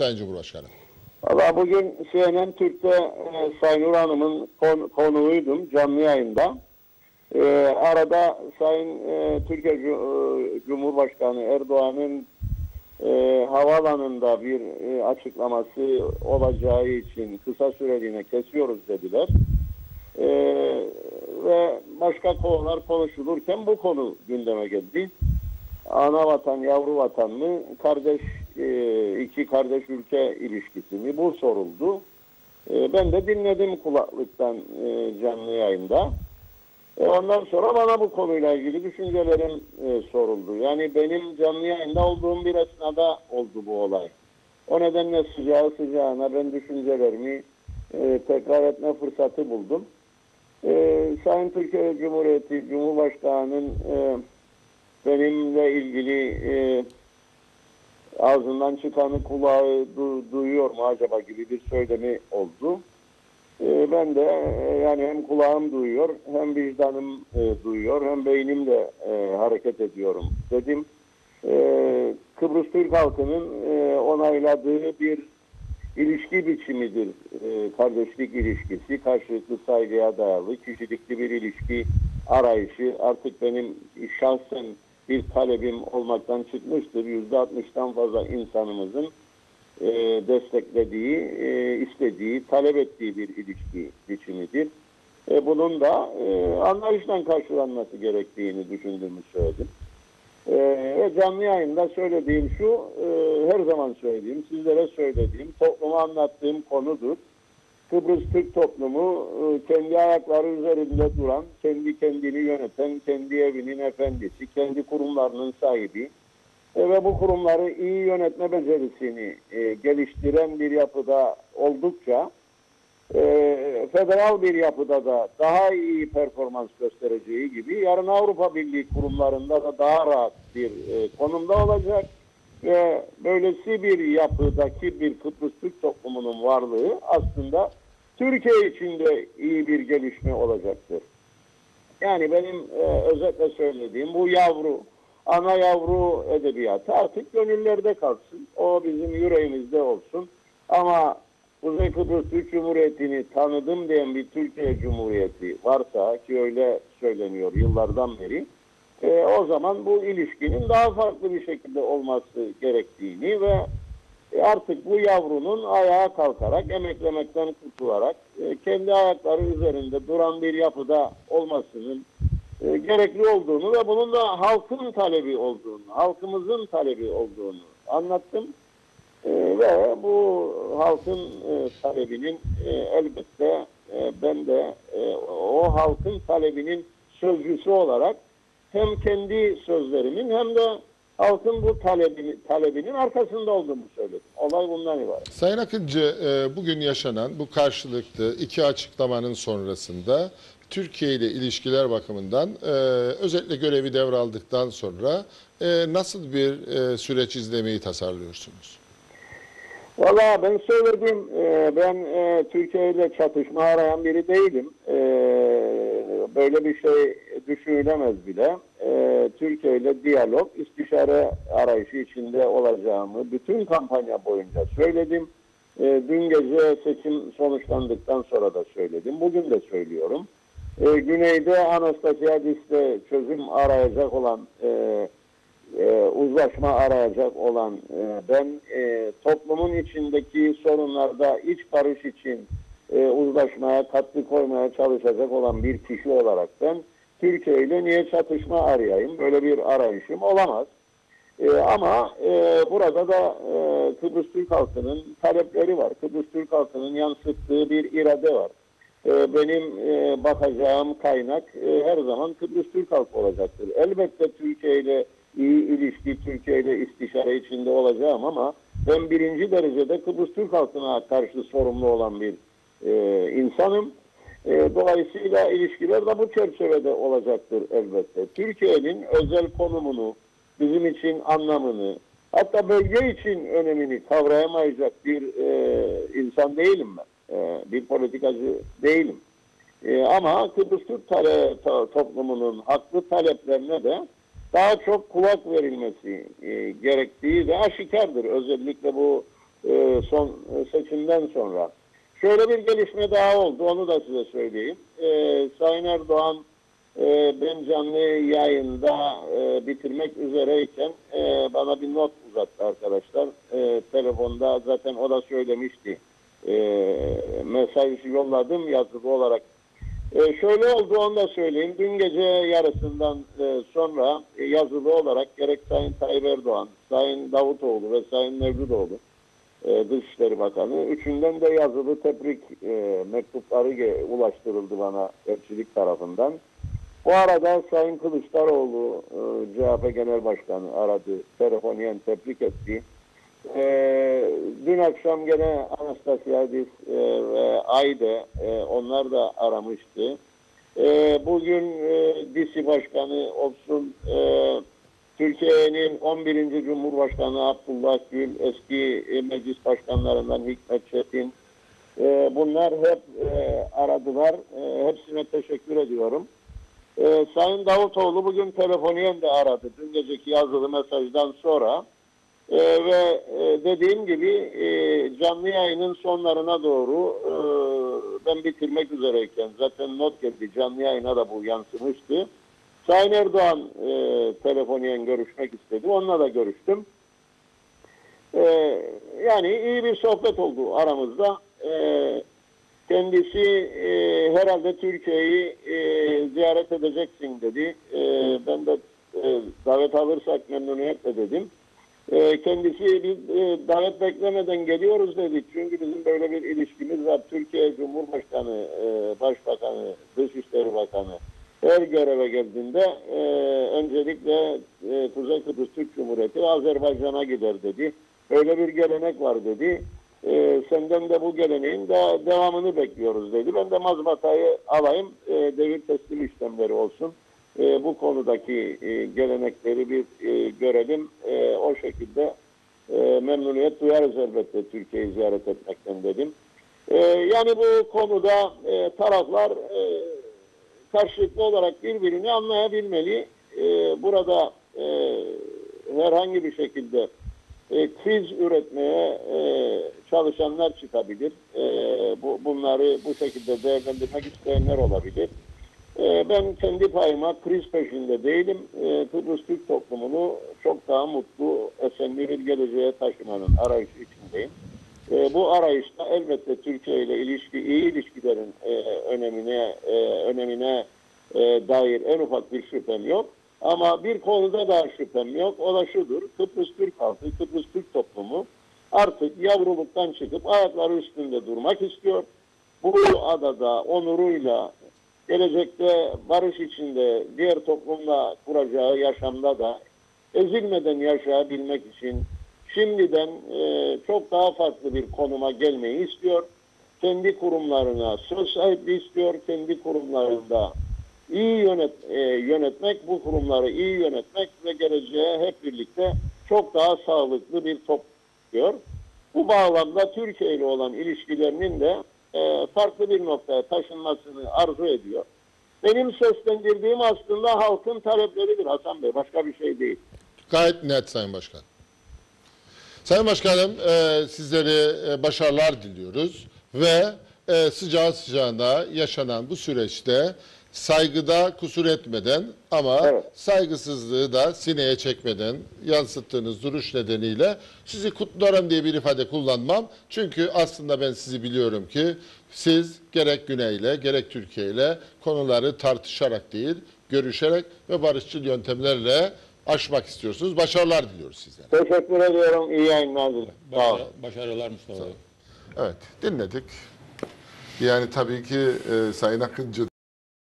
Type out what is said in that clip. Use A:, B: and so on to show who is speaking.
A: Sayın Cumhurbaşkanı.
B: Valla bugün CNN Türk'te e, Sayın Nur Hanım'ın kon, konuğuydum canlı yayında. E, arada Sayın e, Türkiye e, Cumhurbaşkanı Erdoğan'ın e, havaalanında bir e, açıklaması olacağı için kısa süreliğine kesiyoruz dediler. E, ve başka konular konuşulurken bu konu gündeme geldi. Ana vatan, yavru vatan mı, kardeş iki kardeş ülke ilişkisi mi bu soruldu. E, ben de dinledim kulaklıktan e, canlı yayında. E, ondan sonra bana bu konuyla ilgili düşüncelerim e, soruldu. Yani benim canlı yayında olduğum bir esnada oldu bu olay. O nedenle sıcağı sıcağına ben düşüncelerimi e, tekrar etme fırsatı buldum. E, Sayın Türkiye Cumhuriyeti Cumhurbaşkanı'nın e, benimle ilgili e, ağzından çıkanı kulağı du- duyuyor mu acaba gibi bir söylemi oldu. E, ben de e, yani hem kulağım duyuyor hem vicdanım e, duyuyor hem beynim de e, hareket ediyorum dedim. E, Kıbrıs Türk halkının e, onayladığı bir ilişki biçimidir. E, kardeşlik ilişkisi, karşılıklı saygıya dayalı, kişilikli bir ilişki arayışı artık benim şahsen bir talebim olmaktan çıkmıştır. Yüzde altmıştan fazla insanımızın e, desteklediği, e, istediği, talep ettiği bir ilişki biçimidir. E, bunun da e, anlayışla karşılanması gerektiğini düşündüğümü söyledim. E, ve canlı yayında söylediğim şu, e, her zaman söylediğim, sizlere söylediğim, topluma anlattığım konudur. Kıbrıs Türk toplumu e, kendi ayakları üzerinde duran, kendi kendini yöneten, kendi evinin efendisi, kendi kurumlarının sahibi e, ve bu kurumları iyi yönetme becerisini e, geliştiren bir yapıda oldukça federal bir yapıda da daha iyi performans göstereceği gibi yarın Avrupa Birliği kurumlarında da daha rahat bir konumda olacak ve böylesi bir yapıdaki bir Kıbrıs Türk toplumunun varlığı aslında Türkiye için de iyi bir gelişme olacaktır. Yani benim e, özetle söylediğim bu yavru, ana yavru edebiyatı artık gönüllerde kalsın. O bizim yüreğimizde olsun. Ama Kuzey Kıbrıs Türk Cumhuriyeti'ni tanıdım diyen bir Türkiye Cumhuriyeti varsa ki öyle söyleniyor yıllardan beri e, o zaman bu ilişkinin daha farklı bir şekilde olması gerektiğini ve artık bu yavrunun ayağa kalkarak, emeklemekten kurtularak e, kendi ayakları üzerinde duran bir yapıda olmasının e, gerekli olduğunu ve bunun da halkın talebi olduğunu, halkımızın talebi olduğunu anlattım. E, ve bu halkın e, talebinin e, elbette e, ben de e, o halkın talebinin sözcüsü olarak hem kendi sözlerimin hem de halkın bu talebini, talebinin arkasında olduğumu söyledim. Olay bundan ibaret.
A: Sayın Akıncı, e, bugün yaşanan bu karşılıklı iki açıklamanın sonrasında Türkiye ile ilişkiler bakımından e, özellikle görevi devraldıktan sonra e, nasıl bir e, süreç izlemeyi tasarlıyorsunuz?
B: Valla ben söyledim, e, ben e, Türkiye ile çatışma arayan biri değilim. E, böyle bir şey düşünülemez bile. E, Türkiye ile diyalog, istişare arayışı içinde olacağımı bütün kampanya boyunca söyledim. E, dün gece seçim sonuçlandıktan sonra da söyledim. Bugün de söylüyorum. E, güneyde Anastasiadis'te çözüm arayacak olan e, e, uzlaşma arayacak olan e, ben e, toplumun içindeki sorunlarda iç barış için e, uzlaşmaya katkı koymaya çalışacak olan bir kişi olarak ben Türkiye ile niye çatışma arayayım böyle bir arayışım olamaz. E, ama e, burada da e, Kıbrıs Türk halkının talepleri var. Kıbrıs Türk halkının yansıttığı bir irade var. E, benim e, bakacağım kaynak e, her zaman Kıbrıs Türk halkı olacaktır. Elbette Türkiye ile iyi ilişki, Türkiye ile istişare içinde olacağım ama ben birinci derecede Kıbrıs Türk halkına karşı sorumlu olan bir e, insanım. E, dolayısıyla ilişkiler de bu çerçevede olacaktır elbette. Türkiye'nin özel konumunu, bizim için anlamını, hatta bölge için önemini kavrayamayacak bir e, insan değilim ben. E, bir politikacı değilim. E, ama Kıbrıs Türk tale, to- toplumunun haklı taleplerine de daha çok kulak verilmesi e, gerektiği de aşikardır. Özellikle bu e, son seçimden sonra. Şöyle bir gelişme daha oldu. Onu da size söyleyeyim. E, Sayın Erdoğan e, ben canlı yayında e, bitirmek üzereyken e, bana bir not uzattı arkadaşlar. E, telefonda zaten o da söylemişti. E, mesaj yolladım yazılı olarak. E, şöyle oldu onu da söyleyeyim. Dün gece yarısından e, sonra e, yazılı olarak gerek Sayın Tayyip Erdoğan, Sayın Davutoğlu ve Sayın Mevlütoğlu e, Dışişleri Bakanı. Üçünden de yazılı tebrik e, mektupları ulaştırıldı bana elçilik tarafından. Bu arada Sayın Kılıçdaroğlu e, CHP Genel Başkanı aradı. Telefoniyen tebrik etti. E, dün akşam gene Anastasiadis e, ve Ayde e, onlar da aramıştı. E, bugün e, DİSİ Başkanı olsun e, Türkiye'nin 11. Cumhurbaşkanı Abdullah Gül, eski e, meclis başkanlarından Hikmet Çetin, e, bunlar hep e, aradılar. Hepsine teşekkür ediyorum. Sayın Davutoğlu bugün telefoniyen de aradı. Dün geceki yazılı mesajdan sonra. Ve dediğim gibi e, canlı yayının sonlarına doğru ben bitirmek üzereyken zaten not geldi. Canlı yayına da bu yansımıştı. Sayın Erdoğan e, telefoniyen görüşmek istedi. Onunla da görüştüm. E, yani iyi bir sohbet oldu aramızda. E, kendisi e, herhalde Türkiye'yi e, ziyaret edeceksin dedi. E, ben de e, davet alırsak memnuniyetle dedim. E, kendisi biz e, davet beklemeden geliyoruz dedi. Çünkü bizim böyle bir ilişkimiz var. Türkiye Cumhurbaşkanı, e, Başbakanı, Dışişleri Bakanı her göreve geldiğinde e, öncelikle e, Kuzey Kıbrıs Türk Cumhuriyeti Azerbaycan'a gider dedi. Öyle bir gelenek var dedi. E, senden de bu geleneğin de devamını bekliyoruz dedi. Ben de mazbatayı alayım, e, devir teslim işlemleri olsun. E, bu konudaki e, gelenekleri bir e, görelim. E, o şekilde e, memnuniyet duyarız elbette Türkiye'yi ziyaret etmekten dedim. E, yani bu konuda e, taraflar e, karşılıklı olarak birbirini anlayabilmeli. E, burada e, herhangi bir şekilde e, kriz üretmeye e, çalışanlar çıkabilir. E, bu, bunları bu şekilde değerlendirmek isteyenler olabilir. E, ben kendi payıma kriz peşinde değilim. E, Kıbrıs Türk toplumunu çok daha mutlu, esenli bir geleceğe taşımanın arayışı içindeyim. E, bu arayışta elbette Türkiye ile ilişki, iyi ilişkilerin e, önemine e, önemine e, dair en ufak bir şüphem yok. Ama bir konuda daha şüphem yok. O da şudur. Kıbrıs Türk halkı, Kıbrıs Türk toplumu artık yavruluktan çıkıp ayakları üstünde durmak istiyor. Bu adada onuruyla gelecekte barış içinde diğer toplumla kuracağı yaşamda da ezilmeden yaşayabilmek için şimdiden e, çok daha farklı bir konuma gelmeyi istiyor. Kendi kurumlarına söz sahipliği istiyor. Kendi kurumlarında iyi yönet, e, yönetmek, bu kurumları iyi yönetmek ve geleceğe hep birlikte çok daha sağlıklı bir top diyor. Bu bağlamda Türkiye ile olan ilişkilerinin de e, farklı bir noktaya taşınmasını arzu ediyor. Benim seslendirdiğim aslında halkın talepleridir Hasan Bey. Başka bir şey değil.
A: Gayet net Sayın Başkan. Sayın Başkanım e, sizlere e, başarılar diliyoruz ve e, sıcağı sıcağına yaşanan bu süreçte saygıda kusur etmeden ama
B: Evet.
A: saygısızlığı da sineye çekmeden yansıttığınız duruş nedeniyle sizi kutlarım diye bir ifade kullanmam. Çünkü aslında ben sizi biliyorum ki siz gerek Güney ile gerek Türkiye ile konuları tartışarak değil, görüşerek ve barışçıl yöntemlerle aşmak istiyorsunuz. Başarılar diliyoruz sizlere.
B: Teşekkür ediyorum. İyi yayınlar dilerim. Sağ olun.
C: Başarı- Başarılar Mustafa Bey.
A: Evet, dinledik. Yani tabii ki e, Sayın Akıncı